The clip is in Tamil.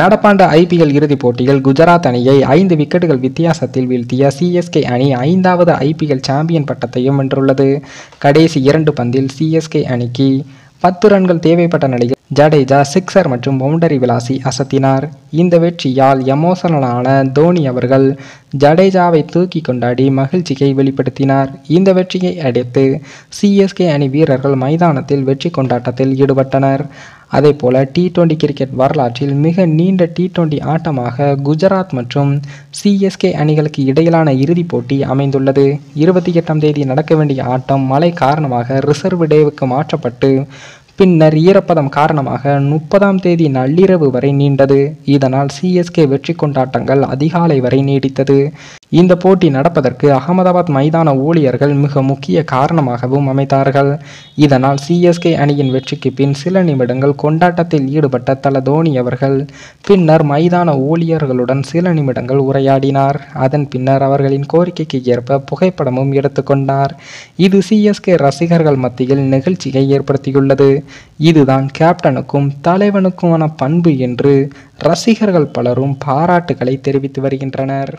நடப்பாண்டு ஐபிஎல் இறுதிப் போட்டியில் குஜராத் அணியை ஐந்து விக்கெட்டுகள் வித்தியாசத்தில் வீழ்த்திய சிஎஸ்கே அணி ஐந்தாவது ஐபிஎல் சாம்பியன் பட்டத்தையும் வென்றுள்ளது. கடைசி இரண்டு பந்தில் சிஎஸ்கே அணிக்கு பத்து ரன்கள் தேவைப்பட்ட நிலையில் ஜடேஜா சிக்ஸர் மற்றும் பவுண்டரி விளாசி அசத்தினார். இந்த வெற்றியால் எமோசனலான தோனி அவர்கள் ஜடேஜாவை தூக்கி கொண்டாடி மகிழ்ச்சியை வெளிப்படுத்தினார். இந்த வெற்றியை அடுத்து சிஎஸ்கே அணி வீரர்கள் மைதானத்தில் வெற்றி கொண்டாட்டத்தில் ஈடுபட்டனர். அதே போல டி டுவெண்டி கிரிக்கெட் வரலாற்றில் மிக நீண்ட டி டுவெண்டி ஆட்டமாக குஜராத் மற்றும் சிஎஸ்கே அணிகளுக்கு இடையிலான இறுதிப் போட்டி அமைந்துள்ளது. இருபத்தி எட்டாம் தேதி நடக்க வேண்டிய ஆட்டம் மழை காரணமாக ரிசர்வ் டேவுக்கு மாற்றப்பட்டு பின்னர் ஈரப்பதம் காரணமாக முப்பதாம் தேதி நள்ளிரவு வரை நீண்டது. இதனால் சிஎஸ்கே வெற்றி கொண்டாட்டங்கள் அதிகாலை வரை நீடித்தது. இந்த போட்டி நடப்பதற்கு அகமதாபாத் மைதான ஊழியர்கள் மிக முக்கிய காரணமாகவும் அமைத்தார்கள். இதனால் சிஎஸ்கே அணியின் வெற்றிக்கு பின் சில நிமிடங்கள் கொண்டாட்டத்தில் ஈடுபட்ட தல தோனி அவர்கள் பின்னர் மைதான ஊழியர்களுடன் சில நிமிடங்கள் உரையாடினார். அதன் பின்னர் அவர்களின் கோரிக்கைக்கு ஏற்ப புகைப்படமும் எடுத்துக்கொண்டார் இது சிஎஸ்கே ரசிகர்கள் மத்தியில் நிகழ்ச்சியை ஏற்படுத்தியுள்ளது. இதுதான் கேப்டனுக்கும் தலைவனுக்குமான பண்பு என்று ரசிகர்கள் பலரும் பாராட்டுகளை தெரிவித்து வருகின்றனர்.